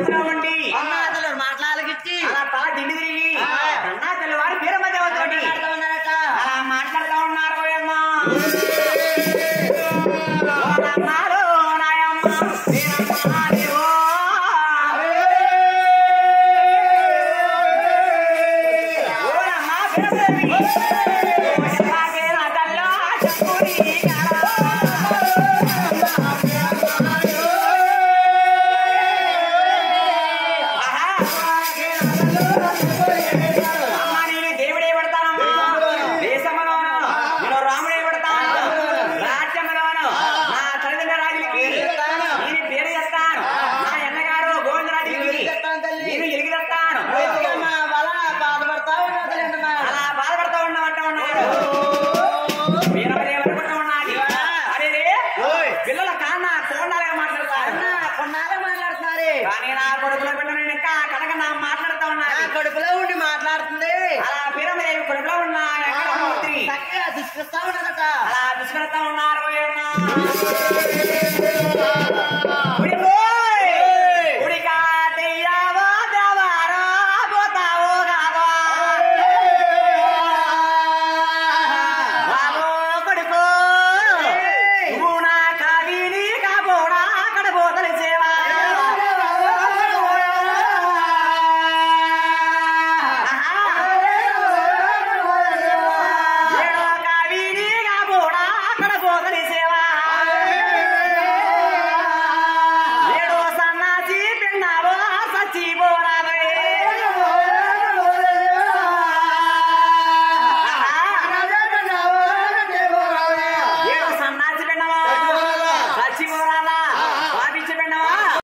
వచ్చినామండి మాట్లాడగిచ్చి తిండి తిరిగి అన్నా తెల్లవారు మాట్లాడుతూ ఉన్నారు Yeah! విసిగిస్తా ఉన్నదట అలా విసిగడతా ఉన్నారు